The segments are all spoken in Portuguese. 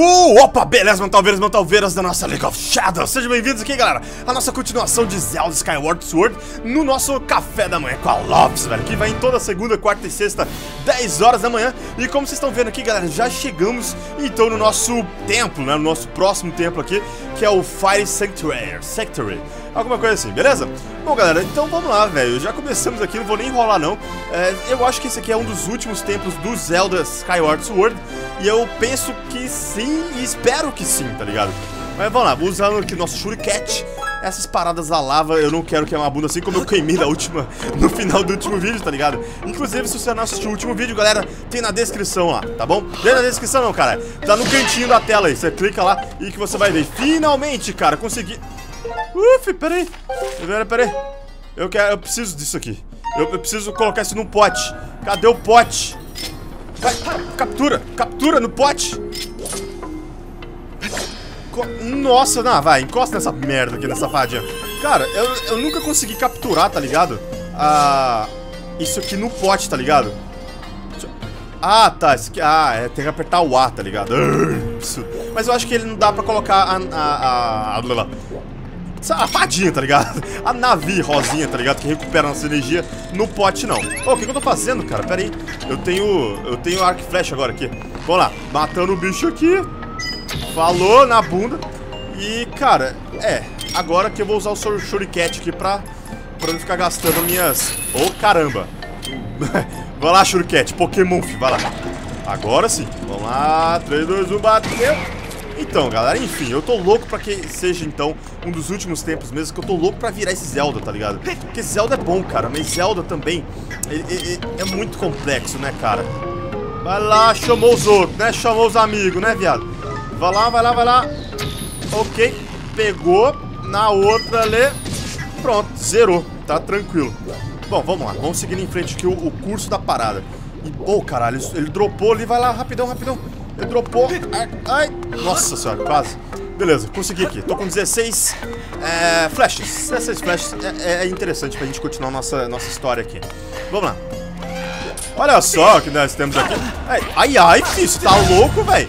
Uh, opa, beleza, mentalveiras, mentalveiras da nossa League of Shadows. Sejam bem-vindos aqui, galera, a nossa continuação de Zelda Skyward Sword No nosso café da manhã com a Loves, velho Que vai em toda segunda, quarta e sexta, 10 horas da manhã. E como vocês estão vendo aqui, galera, já chegamos Então no nosso templo, né, no nosso próximo templo aqui Que é o Fire Sanctuary, Sanctuary Alguma coisa assim, beleza? Bom, galera, então vamos lá, velho Já começamos aqui, não vou nem enrolar não é, Eu acho que esse aqui é um dos últimos templos do Zelda Skyward Sword E eu penso que sim e espero que sim, tá ligado? Mas vamos lá, vou usando aqui nosso Shuriket essas paradas da lava eu não quero queimar a bunda assim como eu queimei na última, no final do último vídeo, tá ligado? Inclusive, se você não assistiu o último vídeo, galera, tem na descrição lá, tá bom? Tem na descrição não, cara. Tá no cantinho da tela aí. Você clica lá e que você vai ver. Finalmente, cara, consegui... Uf, peraí. Peraí, peraí. Eu, quero, eu preciso disso aqui. Eu, eu preciso colocar isso num pote. Cadê o pote? Vai, captura, captura no pote. Nossa, não, vai, encosta nessa merda aqui, nessa fadinha. Cara, eu, eu nunca consegui capturar, tá ligado? Ah, isso aqui no pote, tá ligado? Ah, tá, esse aqui, ah, é, tem que apertar o A, tá ligado? Mas eu acho que ele não dá pra colocar a, a, a, a, a fadinha, tá ligado? A navi rosinha, tá ligado? Que recupera nossa energia no pote, não. Ô, oh, o que, que eu tô fazendo, cara? Pera aí. Eu tenho, eu tenho arco e flecha agora aqui. Vamos lá, matando o bicho aqui. Falou na bunda. E, cara, é. Agora que eu vou usar o Shuriket aqui pra, pra não ficar gastando minhas... Ô, oh, caramba. vai lá, Shuriket. Pokémon, vai lá. Agora sim. Vamos lá. 3, 2, 1, bateu. Então, galera, enfim, eu tô louco pra que seja, então, um dos últimos tempos mesmo, que eu tô louco pra virar esse Zelda, tá ligado? Porque Zelda é bom, cara, mas Zelda também é, é, é muito complexo, né, cara? Vai lá, chamou os outros, né? Chamou os amigos, né, viado? Vai lá, vai lá, vai lá. Ok, pegou. Na outra ali. Pronto, zerou. Tá tranquilo. Bom, vamos lá. Vamos seguir em frente aqui o, o curso da parada. E, oh, caralho, ele, ele dropou ali. Vai lá, rapidão, rapidão. Ele dropou. Ai, ai. Nossa senhora, quase. Beleza, consegui aqui. Tô com 16 é, flashes. 16 flashes é, é, interessante pra gente continuar nossa, nossa história aqui. Vamos lá. Olha só o que nós temos aqui. Ai, ai, filho, você tá louco, velho?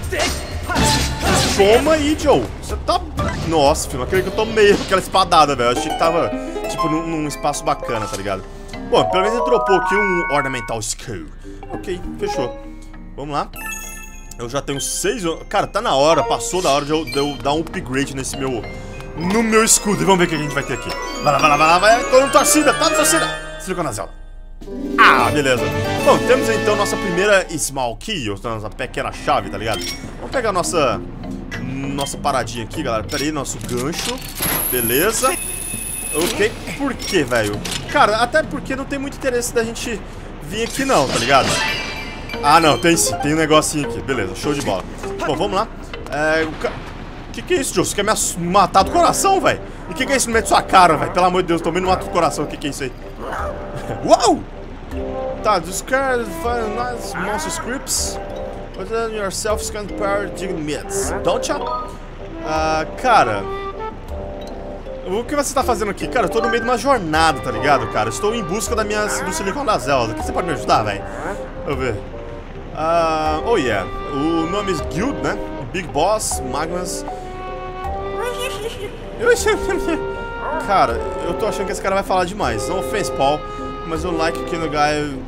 Toma aí, Joe. Você tá... Nossa, filho, não acredito que eu tomei aquela espadada, velho. Achei que tava, tipo, num, num, espaço bacana, tá ligado? Bom, pelo menos ele dropou aqui um Ornamental Skull. Ok, fechou. Vamos lá. Eu já tenho seis... Cara, tá na hora, passou da hora de eu, de eu dar um upgrade nesse meu... No meu escudo. E vamos ver o que a gente vai ter aqui. Vai lá, vai lá, vai lá, vai. Tô no torcida, tá no torcida. Silicon na Zelda. Ah, beleza. Bom, temos então nossa primeira Small Key, ou nossa pequena chave, tá ligado? Vamos pegar nossa nossa paradinha aqui, galera. Pera aí, nosso gancho. Beleza. Ok. Por que, velho? Cara, até porque não tem muito interesse da gente vir aqui não, tá ligado? Ah, não, tem sim. Tem um negocinho aqui. Beleza, show de bola. Bom, vamos lá. É, o ca... Que que é isso, Joe? Você quer me matar do coração, velho? E que que é isso no meio da sua cara, velho? Pelo amor de Deus, também não mato do coração. O que que é isso aí? Uau! Tá, discard nice monster scripts. But then yourself can power dignity. Don't you? Uh, cara... O que você tá fazendo aqui? Cara, eu tô no meio de uma jornada, tá ligado, cara? Estou em busca da minha, do silicone da Zelda. Você pode me ajudar, velho? Deixa eu ver. Uh, oh, yeah. O nome é Guild, né? Big Boss, Magnus... Cara, eu tô achando que esse cara vai falar demais. Não offense, Paul, mas eu like que no guy...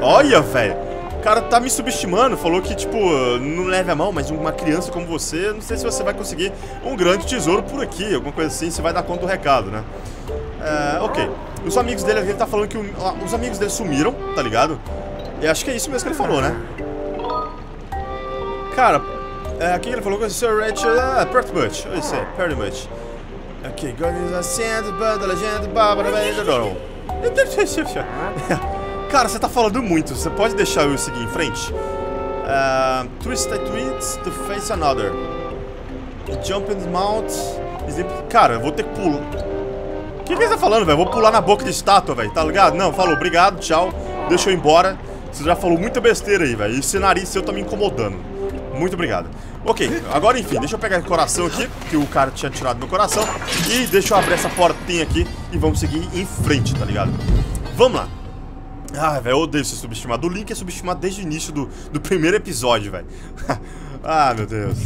Olha, velho. O cara tá me subestimando, falou que, tipo, não leve a mão, mas uma criança como você, não sei se você vai conseguir um grande tesouro por aqui, alguma coisa assim, você vai dar conta do recado, né? É, ok. Os amigos dele, ele tá falando que o, os amigos dele sumiram, tá ligado? E acho que é isso mesmo que ele falou, né? Cara, é, aqui ele falou que o Sr. Rachel, ah, pretty much, eu sei, pretty much. Ok, God is a sand, but the legend, Barbara, Cara, você tá falando muito. Você pode deixar eu seguir em frente? Uh, twist I twist to face another. Jump and mount. Cara, eu vou ter que pular. O que, que você tá falando, velho? Vou pular na boca de estátua, velho. Tá ligado? Não, falou, obrigado, tchau. Deixa eu ir embora. Você já falou muita besteira aí, velho. Esse nariz seu tá me incomodando. Muito obrigado. Ok, agora enfim, deixa eu pegar o coração aqui, que o cara tinha tirado meu coração. E deixa eu abrir essa portinha aqui e vamos seguir em frente, tá ligado? Vamos lá. Ah, velho, eu odeio ser subestimado. O Link é subestimado desde o início do, do primeiro episódio, velho. Ah, meu Deus.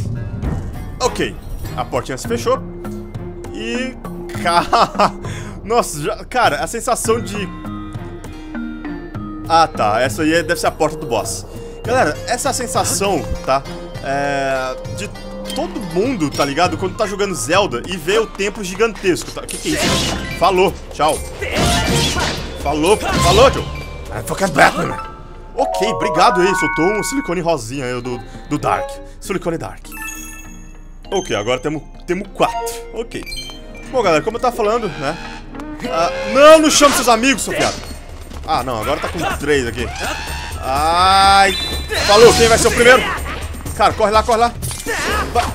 Ok. A portinha se fechou. E... Nossa, já... cara, a sensação de... Ah, tá. Essa aí deve ser a porta do boss. Galera, essa é a sensação, tá? É... De todo mundo, tá ligado? Quando tá jogando Zelda e vê o tempo gigantesco, tá? Que que é isso? Falou, tchau. Falou, falou, Joe. I fucking Batman. Ok, obrigado aí. Soltou um silicone rosinha aí do, do Dark. Silicone Dark. Ok, agora temos temos quatro. Ok. Bom, galera, como eu tava falando, né? Ah, não, não chame seus amigos, seu. Ah, não, agora tá com três aqui. Ai. Falou, quem vai ser o primeiro? Cara, corre lá, corre lá.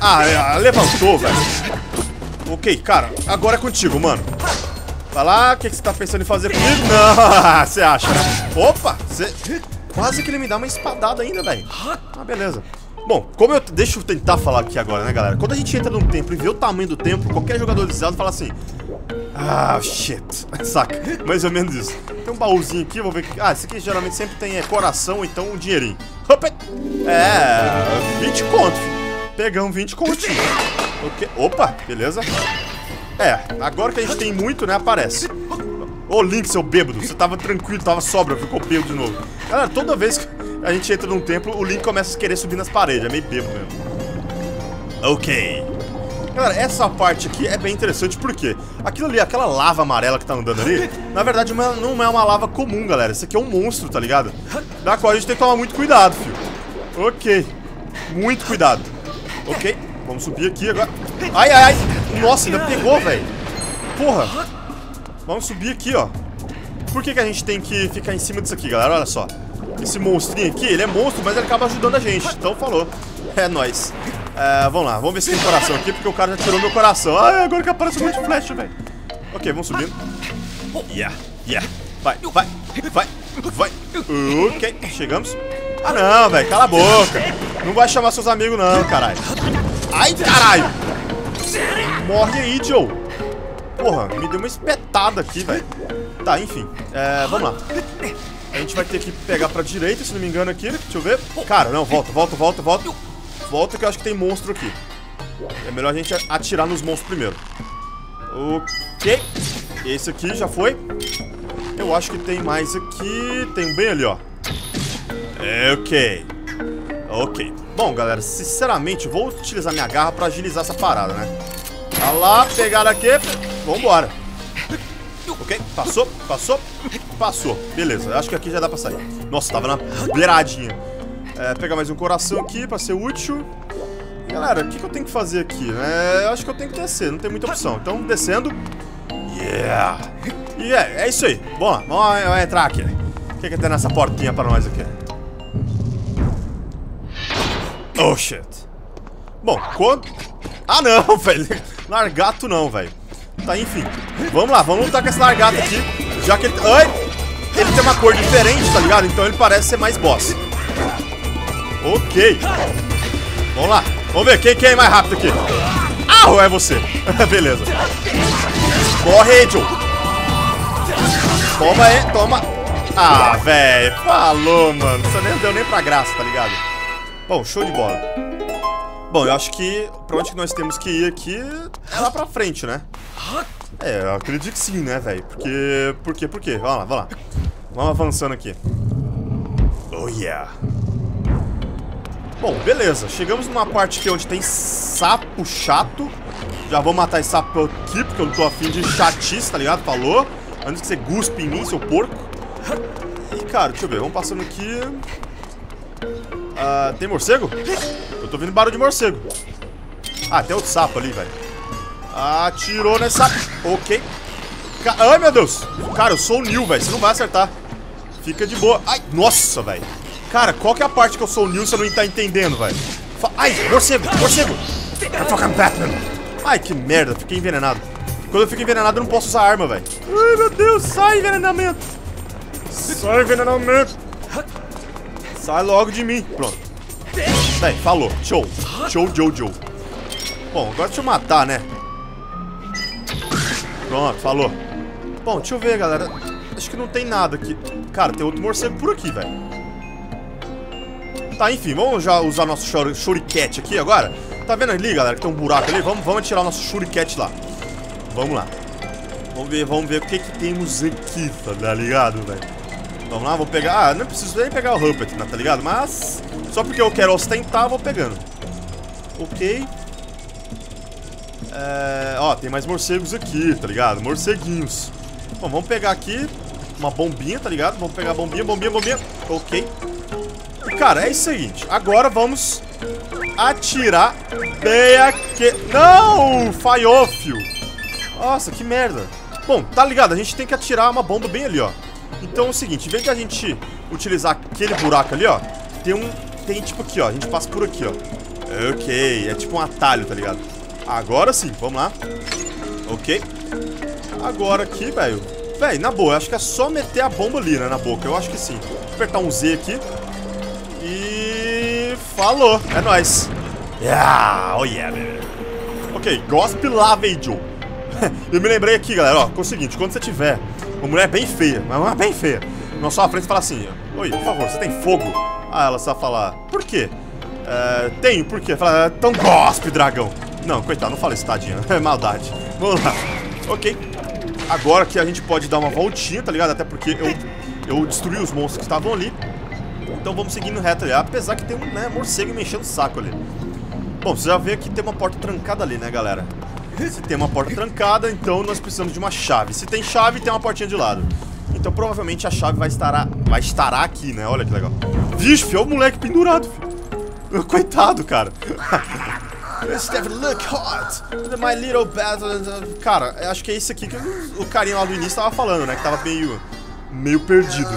Ah, levantou, velho. Ok, cara, agora é contigo, mano. Vai lá, o que, você tá pensando em fazer comigo? Não, você acha, né? Opa, você... Quase que ele me dá uma espadada ainda, velho. Ah, beleza. Bom, como eu... Deixa eu tentar falar aqui agora, né, galera? Quando a gente entra num templo e vê o tamanho do templo, qualquer jogador Zelda fala assim... Ah, shit. Saca? Mais ou menos isso. Tem um baúzinho aqui, vou ver... Ah, esse aqui geralmente sempre tem é, coração, então um dinheirinho. É... 20 conto. Pegamos 20 continhos. Okay. Opa, beleza. É, agora que a gente tem muito, né, aparece. Ô, Link, seu bêbado, você tava tranquilo, tava sobra, ficou bêbado de novo. Galera, toda vez que a gente entra num templo, o Link começa a querer subir nas paredes, é meio bêbado mesmo. Ok. Galera, essa parte aqui é bem interessante, porque aquilo ali, aquela lava amarela que tá andando ali, na verdade não é uma lava comum, galera. Isso aqui é um monstro, tá ligado? Da qual a gente tem que tomar muito cuidado, filho. Ok. Muito cuidado. Ok, vamos subir aqui agora. Ai, ai, ai. Nossa, ainda pegou, velho. Porra. Vamos subir aqui, ó. Por que, que a gente tem que ficar em cima disso aqui, galera? Olha só. Esse monstrinho aqui, ele é monstro, mas ele acaba ajudando a gente. Então falou. É nóis. É, vamos lá, vamos ver se tem coração aqui, porque o cara já tirou meu coração. Ai, agora que aparece um monte de flecha, velho. Ok, vamos subindo. Yeah, yeah. Vai, vai, vai, vai. Ok, chegamos. Ah, não, velho, cala a boca. Não vai chamar seus amigos, não, caralho. Ai, caralho. Morre aí, Joe. Porra, me deu uma espetada aqui, velho. Tá, enfim. É, vamos lá. A gente vai ter que pegar pra direita, se não me engano, aqui. Deixa eu ver. Cara, não, volta, volta, volta, volta. Volta que eu acho que tem monstro aqui. É melhor a gente atirar nos monstros primeiro. Ok. Esse aqui já foi. Eu acho que tem mais aqui. Tem um bem ali, ó. Ok. Ok. Bom, galera, sinceramente, vou utilizar minha garra pra agilizar essa parada, né? Tá lá, pegaram aqui. Vambora. Ok, passou, passou, passou. Beleza, acho que aqui já dá pra sair. Nossa, tava na beiradinha. É, pegar mais um coração aqui pra ser útil. Galera, o que, que, eu tenho que fazer aqui? É, eu acho que eu tenho que descer, não tem muita opção. Então, descendo. Yeah! E é, é isso aí. Bom, vamos, vamos entrar aqui. O que, que tem nessa portinha pra nós aqui? Oh, shit. Bom, quando... Ah, não, velho. Largato não, velho. Tá, enfim. Vamos lá, vamos lutar com esse largato aqui. Já que ele... Ai! Ele tem uma cor diferente, tá ligado? Então ele parece ser mais boss. Ok. Vamos lá. Vamos ver quem, quem é mais rápido aqui. Ah, é você. Beleza. Morre, Angel. Toma aí, toma. Ah, velho. Falou, mano. Isso nem deu nem pra graça, tá ligado? Bom, show de bola. Bom, eu acho que pra onde nós temos que ir aqui é lá pra frente, né? É, eu acredito que sim, né, velho? Porque... Por quê? Por quê? Vamos lá, vamos lá. Vamos avançando aqui. Oh, yeah. Bom, beleza. Chegamos numa parte aqui onde tem sapo chato. Já vou matar esse sapo aqui, porque eu não tô afim de chatice, tá ligado? Falou. Antes que você guspe em mim, seu porco. E, cara, deixa eu ver. Vamos passando aqui... Uh, tem morcego? Eu tô vendo barulho de morcego. Ah, tem outro sapo ali, velho. Atirou nessa... Ok. Ca... Ai, meu Deus. Cara, eu sou o Neil, velho. Você não vai acertar. Fica de boa. Ai, nossa, velho. Cara, qual que é a parte que eu sou o Neil você não tá entendendo, velho? Ai, morcego, morcego. I'm Batman. Ai, que merda. Fiquei envenenado. Quando eu fico envenenado, eu não posso usar arma, velho. Ai, meu Deus. Sai, envenenamento. Sai, envenenamento. Sai logo de mim. Pronto. Bem, falou. Show. Show, Jojo. Bom, agora deixa eu matar, né? Pronto, falou. Bom, deixa eu ver, galera. Acho que não tem nada aqui. Cara, tem outro morcego por aqui, velho. Tá, enfim, vamos já usar nosso shuriket aqui agora. Tá vendo ali, galera, que tem um buraco ali? Vamos, vamos atirar nosso shuriket lá. Vamos lá. Vamos ver, vamos ver o que que temos aqui, tá ligado, velho? Vamos lá, vou pegar... Ah, não preciso nem pegar o Huppet, né, tá ligado? Mas, só porque eu quero ostentar, vou pegando. Ok. É... Ó, tem mais morcegos aqui, tá ligado? Morceguinhos. Bom, vamos pegar aqui uma bombinha, tá ligado? Vamos pegar a bombinha, bombinha, bombinha. Ok. Cara, é o seguinte. Agora vamos atirar bem aqui. Não! Falhou, fio. Nossa, que merda. Bom, tá ligado? A gente tem que atirar uma bomba bem ali, ó. Então é o seguinte, em vez de a gente utilizar aquele buraco ali, ó, tem um... Tem tipo aqui, ó. A gente passa por aqui, ó. Ok, é tipo um atalho, tá ligado? Agora sim, vamos lá. Ok. Agora aqui, velho. Velho, na boa, acho que é só meter a bomba ali, né, na boca. Eu acho que sim. Vou apertar um Z aqui. E... Falou. É nóis. Yeah, oh yeah, baby. Ok, Gospel Lave Joe. Eu me lembrei aqui, galera, ó, com o seguinte, quando você tiver uma mulher bem feia, mas uma bem feia, na sua frente fala assim, Oi, por favor, você tem fogo? Ah, ela só falar, por quê? É, tenho, por quê? Fala, então gospe, dragão. Não, coitado, não fala isso, tadinha. É maldade. Vamos lá. Ok. Agora que a gente pode dar uma voltinha, tá ligado? Até porque eu, eu destruí os monstros que estavam ali. Então vamos seguindo reto ali. Apesar que tem um né, morcego me enchendo o saco ali. Bom, você já vê que tem uma porta trancada ali, né, galera? Se tem uma porta trancada, então nós precisamos de uma chave. Se tem chave, tem uma portinha de lado. Então provavelmente a chave vai estar, vai estar aqui, né? Olha que legal. Vixe, filho, o moleque pendurado, filho. Coitado, cara. Stephen, look hot. My little battle. Cara, acho que é isso aqui que o carinha lá do início tava falando, né? Que tava meio, meio perdido.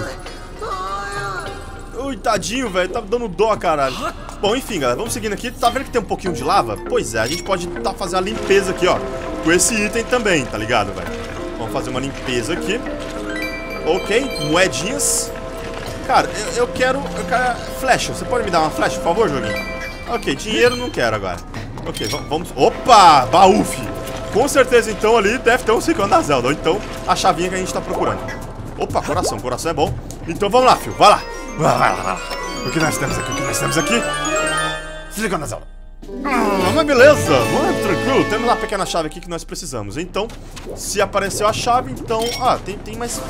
Ui, tadinho, velho. Tá dando dó, caralho. Bom, enfim, galera. Vamos seguindo aqui. Tá vendo que tem um pouquinho de lava? Pois é, a gente pode tá fazendo a limpeza aqui, ó. Com esse item também, tá ligado, velho? Vamos fazer uma limpeza aqui. Ok, moedinhas. Cara, eu, eu, quero, eu quero... Flecha. Você pode me dar uma flecha, por favor, joguinho? Ok, dinheiro não quero agora. Ok, vamos... Opa! Baú, Com certeza, então, ali deve ter um ciclone da Zelda. Ou então, a chavinha que a gente tá procurando. Opa, coração. Coração é bom. Então, vamos lá, filho. Vai lá. O que nós temos aqui? O que nós temos aqui? Zelda. Ah, mas beleza, é tranquilo, temos uma pequena chave aqui que nós precisamos Então, se apareceu a chave, então... Ah, tem, tem mais...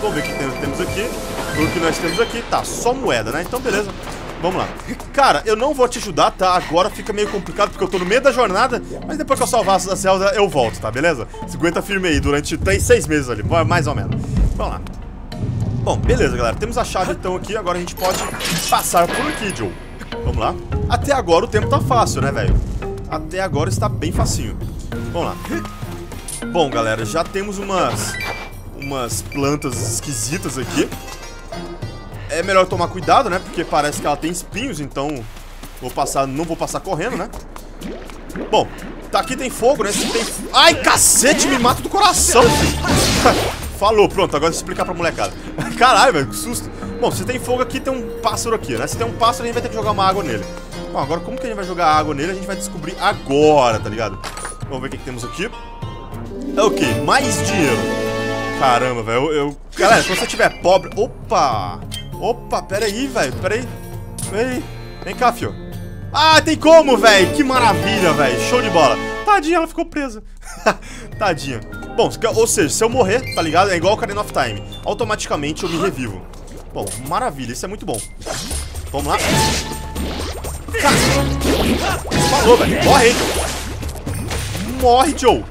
Vamos ver o que temos aqui O que nós temos aqui, tá, só moeda, né? Então, beleza Vamos lá. Cara, eu não vou te ajudar, tá? Agora fica meio complicado porque eu tô no meio da jornada, mas depois que eu salvar a Zelda, eu volto, tá? Beleza? Se aguenta firme aí durante três, seis meses ali, mais ou menos. Vamos lá. Bom, beleza, galera. Temos a chave então aqui, agora a gente pode passar por aqui, Joe. Vamos lá. Até agora o tempo tá fácil, né, velho? Até agora está bem facinho. Vamos lá. Bom, galera, já temos umas umas plantas esquisitas aqui. É melhor tomar cuidado, né? Porque parece que ela tem espinhos, então vou passar, não vou passar correndo, né? Bom, tá aqui tem fogo, né? Tem... Ai, cacete, me mata do coração, Falou, pronto, agora deixa eu explicar pra molecada. Caralho, velho, que susto. Bom, se tem fogo aqui, tem um pássaro aqui, né? Se tem um pássaro, a gente vai ter que jogar uma água nele. Bom, agora como que a gente vai jogar água nele, a gente vai descobrir agora, tá ligado? Vamos ver o que, que temos aqui. Ok, mais dinheiro. Caramba, velho, eu, eu... Galera, se você tiver pobre... Opa! Opa, pera aí, velho. Pera aí. Pera aí. Vem cá, fio. Ah, tem como, velho. Que maravilha, velho. Show de bola. Tadinha, ela ficou presa. Tadinha. Bom, ou seja, se eu morrer, tá ligado? É igual o Karen of Time. Automaticamente eu me revivo. Bom, maravilha. Isso é muito bom. Vamos lá. Falou, velho. Morre. Morre, Joe.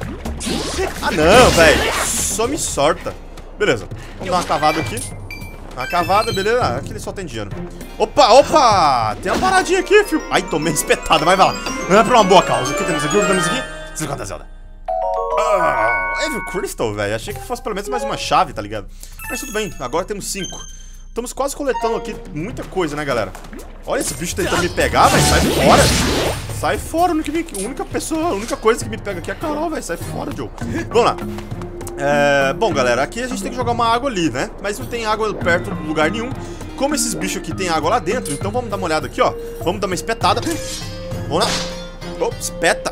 Ah, não, velho. Só me sorta. Beleza. Vamos dar uma cavada aqui. Uma cavada, beleza? Ah, aqui ele só tem dinheiro. Opa, opa! Tem uma paradinha aqui, filho. Ai, tomei espetada, vai lá. Não é pra uma boa causa. O que temos aqui? O que temos aqui? Da Zelda. Ah, Evil Crystal, velho. Achei que fosse pelo menos mais uma chave, tá ligado? Mas tudo bem, agora temos cinco. Estamos quase coletando aqui muita coisa, né, galera? Olha esse bicho tentando me pegar, velho. Sai fora. Sai fora. A única pessoa, a única coisa que me pega aqui é a Carol, velho. Sai fora, Joe. Vamos lá. É, bom, galera, aqui a gente tem que jogar uma água ali, né? Mas não tem água perto de lugar nenhum. Como esses bichos aqui tem água lá dentro, então vamos dar uma olhada aqui, ó. Vamos dar uma espetada. Vamos lá. Oh, espeta.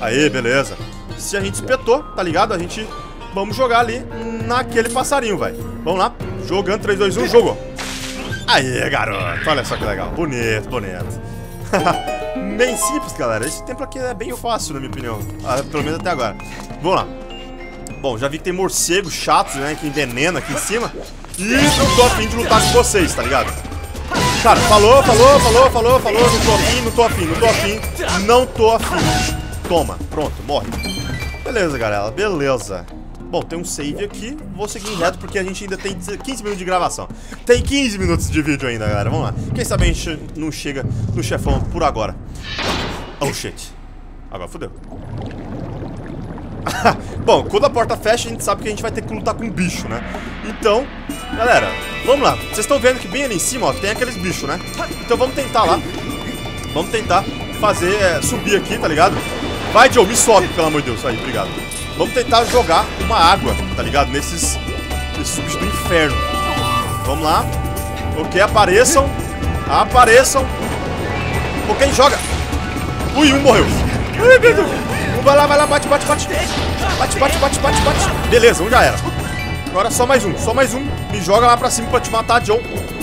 Aí, beleza. Se a gente espetou, tá ligado? A gente... Vamos jogar ali naquele passarinho, vai. Vamos lá. Jogando, 3, 2, 1, jogou. Aí, garoto. Olha só que legal. Bonito, bonito. Bem simples, galera. Esse templo aqui é bem fácil, na minha opinião. Ah, pelo menos até agora. Vamos lá. Bom, já vi que tem morcegos chatos, né? Que envenena aqui em cima. E não tô afim de lutar com vocês, tá ligado? Cara, falou, falou, falou, falou, falou. Não tô afim, não tô afim, não tô afim. Não tô afim. Toma, pronto, morre. Beleza, galera, beleza. Bom, tem um save aqui. Vou seguir reto porque a gente ainda tem 15 minutos de gravação. Tem 15 minutos de vídeo ainda, galera. Vamos lá. Quem sabe a gente não chega no chefão por agora. Oh, shit. Agora fodeu. Bom, quando a porta fecha, a gente sabe que a gente vai ter que lutar com um bicho, né? Então, galera, vamos lá. Vocês estão vendo que bem ali em cima, ó, tem aqueles bichos, né? Então vamos tentar lá. Vamos tentar fazer, é, subir aqui, tá ligado? Vai, Joe, me sobe, pelo amor de Deus. Aí, obrigado. Vamos tentar jogar uma água, tá ligado? Nesses, nesses bichos do inferno. Vamos lá. Ok, apareçam. Apareçam. Ok, joga. Ui, um morreu. Ai, meu Deus. Vai lá, vai lá, bate, bate, bate. Bate, bate, bate, bate, bate. Beleza, um já era. Agora só mais um, só mais um. Me joga lá pra cima pra te matar, Joe.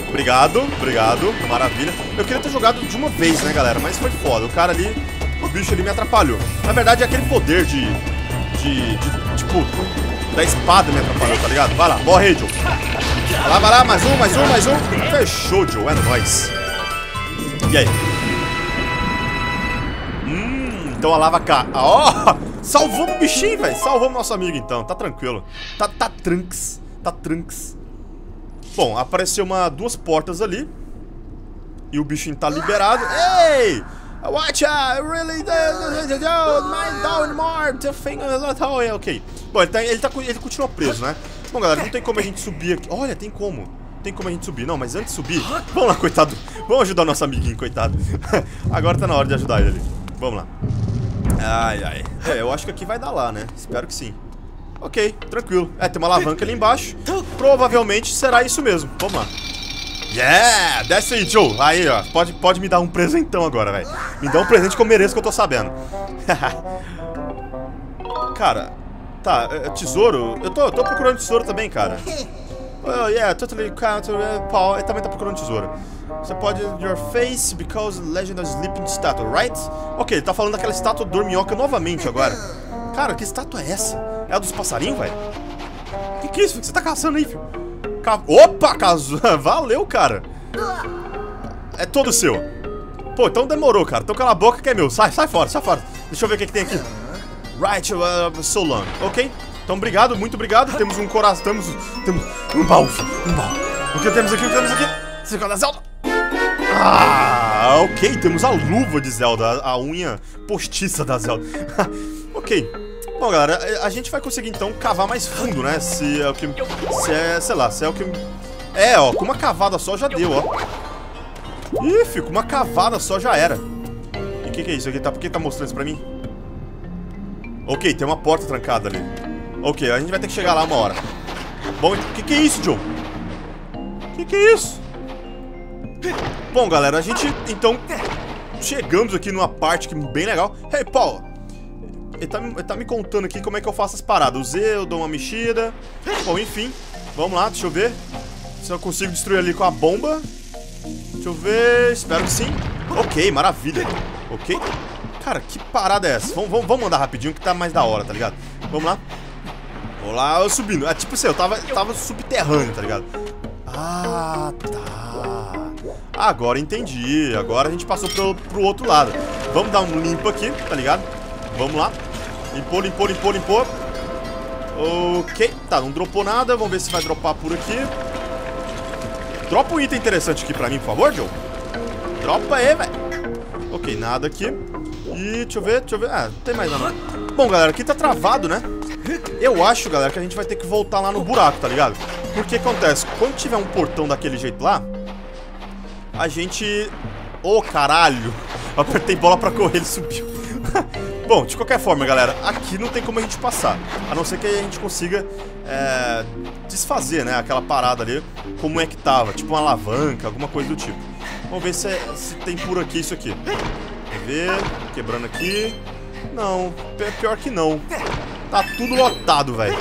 Obrigado, obrigado. Maravilha. Eu queria ter jogado de uma vez, né, galera? Mas foi foda. O cara ali, o bicho ali me atrapalhou. Na verdade, é aquele poder de... De... de tipo... Da espada me atrapalhou, tá ligado? Vai lá, morre aí, Joe. Vai lá, vai lá. Mais um, mais um, mais um. Fechou, Joe. É nóis. E aí? Então a lava cá. Ó! Oh, salvamos o bichinho, velho. Salvamos nosso amigo, então. Tá tranquilo. Tá, tá tranks. Tá tranks. Bom, apareceu uma, duas portas ali. E o bichinho tá liberado. Ei! Watch out! Really? My down more! Ok. Bom, ele, tá, ele, tá, ele continua preso, né? Bom, galera, não tem como a gente subir aqui. Olha, tem como. Tem como a gente subir. Não, mas antes de subir... Vamos lá, coitado. Vamos ajudar o nosso amiguinho, coitado. Agora tá na hora de ajudar ele. Vamos lá. Ai, ai. É, eu acho que aqui vai dar lá, né? Espero que sim. Ok, tranquilo. É, tem uma alavanca ali embaixo. Provavelmente será isso mesmo. Vamos lá. Yeah! Desce aí, Joe. Aí, ó. Pode, pode me dar um presentão agora, velho. Me dá um presente que eu mereço que eu tô sabendo. cara, tá. É, tesouro? Eu tô, tô procurando tesouro também, cara. Oh, yeah, totally counter. Uh, Paul ele também tá procurando tesouro. Você pode. Your face because legend of sleeping statue, right? Ok, ele tá falando daquela estátua dorminhoca novamente agora. Cara, que estátua é essa? É a dos passarinhos, velho? Que que é isso? O que você tá caçando aí, filho? Ca... Opa, caso... Valeu, cara. É todo seu. Pô, então demorou, cara. Então cala a boca que é meu. Sai, sai fora, sai fora. Deixa eu ver o que, que tem aqui. Right, uh, so long. Ok? Então, obrigado, muito obrigado. Temos um coração. Temos, temos um baú. Um baú. O que temos aqui? O que temos aqui? Cercado da Zelda. Ah, ok. Temos a luva de Zelda. A, a unha postiça da Zelda. ok. Bom, galera, a gente vai conseguir então cavar mais fundo, né? Se é o que. Se é, sei lá, se é o que. É, ó, com uma cavada só já deu, ó. Ih, fico, uma cavada só já era. E o que, que, é isso aqui? Tá, por que tá mostrando isso pra mim? Ok, tem uma porta trancada ali. Ok, a gente vai ter que chegar lá uma hora. Bom, o que, que é isso, Joe? O que, que é isso? Bom, galera, a gente, então, chegamos aqui numa parte que bem legal. Hey, Paul, ele tá, ele tá me contando aqui como é que eu faço as paradas. O Z, eu dou uma mexida. Bom, enfim. Vamos lá, deixa eu ver. Se eu consigo destruir ali com a bomba. Deixa eu ver. Espero que sim. Ok, maravilha. Ok. Cara, que parada é essa? Vamos, vamos, vamos andar rapidinho que tá mais da hora, tá ligado? Vamos lá. Vamos lá, eu subindo. É tipo assim, eu tava, tava subterrâneo, tá ligado? Ah, tá. Agora entendi. Agora a gente passou pro, pro outro lado. Vamos dar um limpo aqui, tá ligado? Vamos lá. Limpou, limpou, limpou, limpou. Ok. Tá, não dropou nada. Vamos ver se vai dropar por aqui. Dropa um item interessante aqui pra mim, por favor, Joe. Dropa aí, velho. Ok, nada aqui. E deixa eu ver, deixa eu ver. Ah, não tem mais nada. Bom, galera, aqui tá travado, né? Eu acho, galera, que a gente vai ter que voltar lá no buraco, tá ligado? Porque acontece, quando tiver um portão daquele jeito lá, a gente... Ô, oh, caralho! Apertei bola pra correr, ele subiu. Bom, de qualquer forma, galera, aqui não tem como a gente passar. A não ser que a gente consiga é, desfazer, né, aquela parada ali, como é que tava. Tipo uma alavanca, alguma coisa do tipo. Vamos ver se, é, se tem por aqui isso aqui. Vamos ver, quebrando aqui. Não, pior que não. Tá tudo lotado, velho.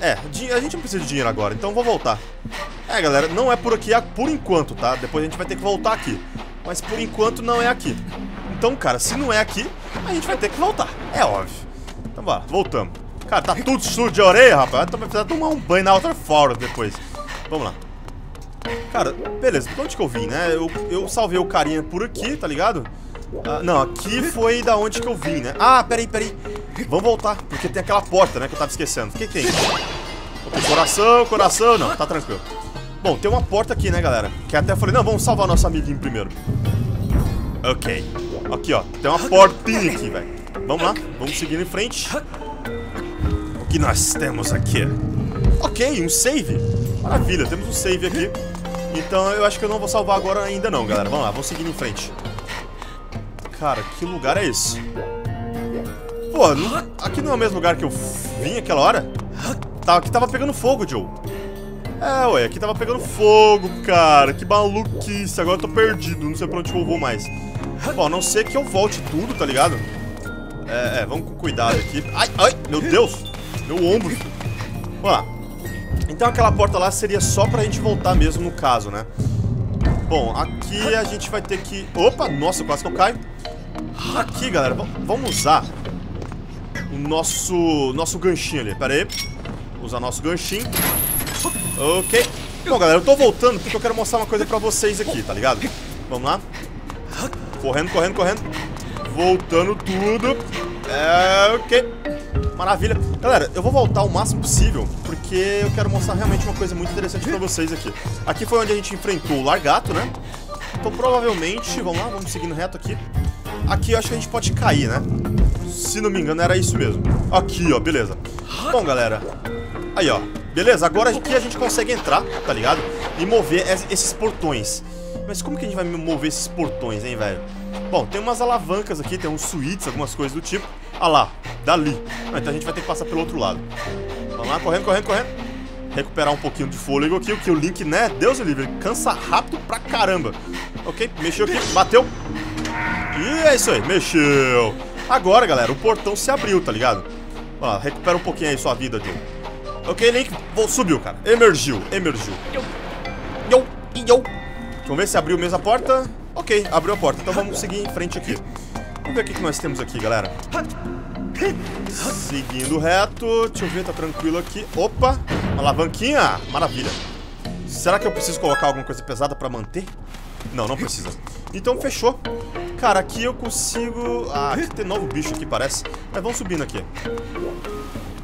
É, a gente não precisa de dinheiro agora, então vou voltar. É, galera, não é por aqui por enquanto, tá? Depois a gente vai ter que voltar aqui. Mas por enquanto não é aqui. Então, cara, se não é aqui, a gente vai ter que voltar. É óbvio. Então, bora, voltamos. Cara, tá tudo sujo de orelha, rapaz. Vai precisar tomar um banho na outra fora depois. Vamos lá. Cara, beleza, de onde que eu vim, né? Eu, eu salvei o carinha por aqui, tá ligado? Ah, não, aqui foi da onde que eu vim, né? Ah, peraí, peraí. Vamos voltar, porque tem aquela porta, né, que eu tava esquecendo. O que, tem? Coração, coração, não, tá tranquilo. Bom, tem uma porta aqui, né, galera? Que até falei, não, vamos salvar nosso amiguinho primeiro. Ok. Aqui, ó, tem uma portinha aqui, velho. Vamos lá, vamos seguir em frente. O que nós temos aqui? Ok, um save. Maravilha, temos um save aqui. Então eu acho que eu não vou salvar agora ainda não, galera. Vamos lá, vamos seguir em frente. Cara, que lugar é esse? Pô, aqui não é o mesmo lugar que eu vim aquela hora? Tá, aqui tava pegando fogo, Joe. É, ué, aqui tava pegando fogo, cara. Que maluquice. Agora eu tô perdido. Não sei pra onde eu vou mais. Bom, a não ser que eu volte tudo, tá ligado? É, é, vamos com cuidado aqui. Ai, ai, meu Deus. Meu ombro. Vamos lá. Então aquela porta lá seria só pra gente voltar mesmo no caso, né? Bom, aqui a gente vai ter que... Opa, nossa, quase que eu caio. Aqui, galera, vamos usar o nosso, nosso ganchinho ali. Pera aí. Usar nosso ganchinho. Ok. Bom, galera, eu tô voltando porque eu quero mostrar uma coisa pra vocês aqui, tá ligado? Vamos lá. Correndo, correndo, correndo. Voltando tudo. É, ok. Maravilha. Galera, eu vou voltar o máximo possível, porque eu quero mostrar realmente uma coisa muito interessante pra vocês aqui. Aqui foi onde a gente enfrentou o Largato, né? Então provavelmente, vamos lá, vamos seguindo reto aqui. Aqui eu acho que a gente pode cair, né? Se não me engano, era isso mesmo. Aqui, ó, beleza. Bom, galera, aí, ó. Beleza, agora aqui a gente consegue entrar, tá ligado? E mover esses portões. Mas como que a gente vai mover esses portões, hein, velho? Bom, tem umas alavancas aqui, tem uns suítes, algumas coisas do tipo. Ah lá, dali. Ah, então a gente vai ter que passar pelo outro lado. Vamos lá, correndo, correndo, correndo. Recuperar um pouquinho de fôlego aqui, que o Link, né, Deus o livre, cansa rápido pra caramba. Ok, mexeu aqui, bateu. E é isso aí, mexeu. Agora, galera, o portão se abriu, tá ligado? Ó, recupera um pouquinho aí sua vida, Joe. Ok, Link, vou, subiu, cara. Emergiu, emergiu. Yo, yo, yo. Vamos ver se abriu mesmo a porta. Ok, abriu a porta. Então vamos seguir em frente aqui. Vamos ver o que, que nós temos aqui, galera. Seguindo reto. Deixa eu ver, tá tranquilo aqui. Opa, uma alavanquinha. Maravilha. Será que eu preciso colocar alguma coisa pesada pra manter? Não, não precisa. Então fechou. Cara, aqui eu consigo... Ah, aqui tem novo bicho aqui, parece. Mas vamos subindo aqui.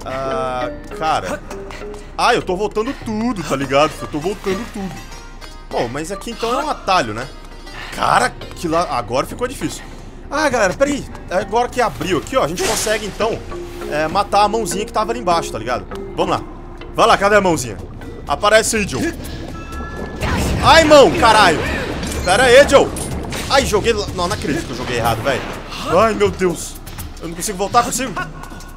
Ah, cara... Ah, eu tô voltando tudo, tá ligado? Eu tô voltando tudo. Bom, mas aqui então é um atalho, né? Cara, que lá... Agora ficou difícil. Ah, galera, peraí. Agora que abriu aqui, ó, a gente consegue, então, é, matar a mãozinha que tava ali embaixo, tá ligado? Vamos lá. Vai lá, cadê a mãozinha? Aparece aí, Joe. Ai, mão, caralho. Pera aí, Joe. Ai, joguei... Não, não acredito que eu joguei errado, velho. Ai, meu Deus. Eu não consigo voltar, consigo?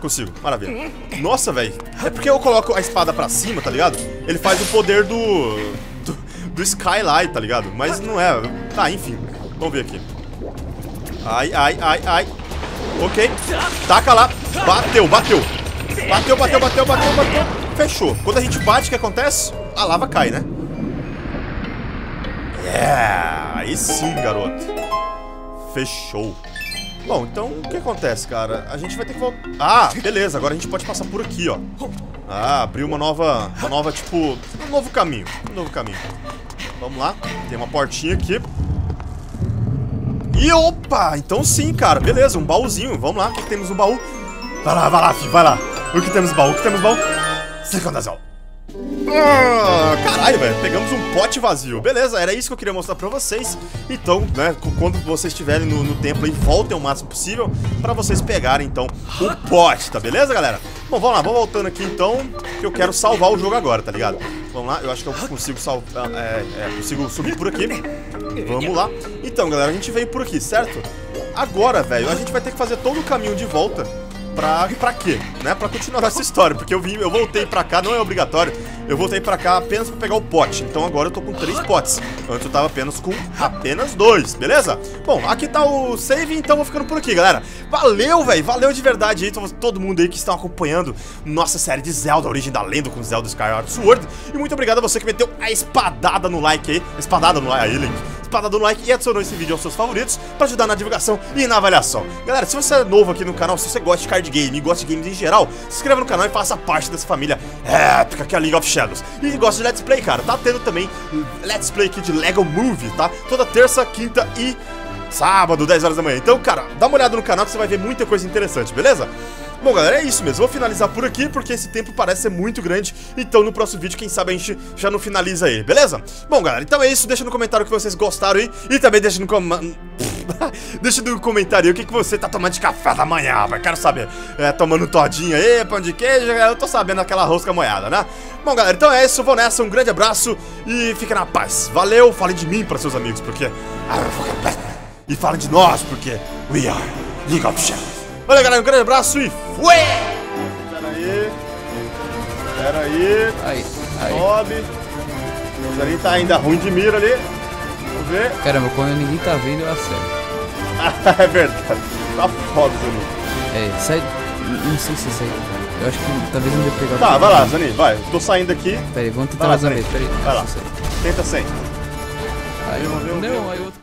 Consigo, maravilha. Nossa, velho. É porque eu coloco a espada pra cima, tá ligado? Ele faz o poder do... Do, do Skylight, tá ligado? Mas não é... Tá, enfim. Vamos ver aqui. Ai, ai, ai, ai. Ok. Taca lá. Bateu, bateu. Bateu, bateu, bateu, bateu, bateu. Fechou. Quando a gente bate, o que acontece? A lava cai, né? Yeah! Aí sim, garoto. Fechou. Bom, então o que acontece, cara? A gente vai ter que voltar... Ah, beleza. Agora a gente pode passar por aqui, ó. Ah, abriu uma nova... Uma nova, tipo... Um novo caminho. Um novo caminho. Vamos lá. Tem uma portinha aqui. E opa! Então sim, cara. Beleza, um baúzinho. Vamos lá, o que, temos no baú? Vai lá, vai lá, filho, vai lá. O que temos no baú? O que temos no baú? Ah, caralho, velho. Pegamos um pote vazio. Beleza, era isso que eu queria mostrar pra vocês. Então, né, quando vocês estiverem no, no templo aí, voltem o máximo possível pra vocês pegarem, então, o pote, tá beleza, galera? Bom, vamos lá, vamos voltando aqui, então, que eu quero salvar o jogo agora, tá ligado? Vamos lá, eu acho que eu consigo salvar, é, é, consigo subir por aqui. Vamos lá. Então, galera, a gente veio por aqui, certo? Agora, velho, a gente vai ter que fazer todo o caminho de volta Pra, pra quê? Né? Pra continuar essa história, porque eu vim, eu voltei pra cá, não é obrigatório. eu voltei pra cá apenas pra pegar o pote. Então agora eu tô com três potes. Antes eu tava apenas com apenas dois, beleza? Bom, aqui tá o save, então vou ficando por aqui, galera. Valeu, velho. Valeu de verdade aí, todo mundo aí que está acompanhando nossa série de Zelda, origem da lenda com Zelda Skyward Sword. E muito obrigado a você que meteu a espadada no like aí. Espadada no like aí, Link espadada no like e adicionou esse vídeo aos seus favoritos para ajudar na divulgação e na avaliação. Galera, se você é novo aqui no canal, se você gosta de card game e gosta de games em geral, se inscreva no canal e faça parte dessa família épica que é a League of Shadows. E gosta de Let's Play, cara, tá tendo também Let's Play aqui de Lego Movie, tá? Toda terça, quinta e sábado, 10 horas da manhã. Então, cara, dá uma olhada no canal que você vai ver muita coisa interessante, beleza? Bom, galera, é isso mesmo. Vou finalizar por aqui, porque esse tempo parece ser muito grande. Então, no próximo vídeo, quem sabe a gente já não finaliza ele, beleza? Bom, galera, então é isso. Deixa no comentário o que vocês gostaram aí. E também deixa no comentário... deixa no comentário aí o que, que você tá tomando de café da manhã, rapaz. Quero saber. É, tomando todinha aí, pão de queijo. Eu tô sabendo aquela rosca moeda, né? Bom, galera, então é isso. Vou nessa. Um grande abraço e fica na paz. Valeu. Fale de mim para seus amigos, porque... E fale de nós, porque... We are League of Shadows. Olha, galera, um grande abraço e fui! Pera aí. Pera aí. Aí, aí. Sobe. O Zanin tá ainda ruim de mira ali. Vamos ver. Caramba, quando ninguém tá vendo, eu acerto. é verdade. Tá foda, Zanin. É, sai... Não sei se sai. Eu acho que talvez não dê pegar... Tá, vai lá, Zanin, vai. Tô saindo aqui. Pera aí, vamos tentar mais uma vez. Pera aí. Vai lá. Tenta sem. Aí, não, aí outro...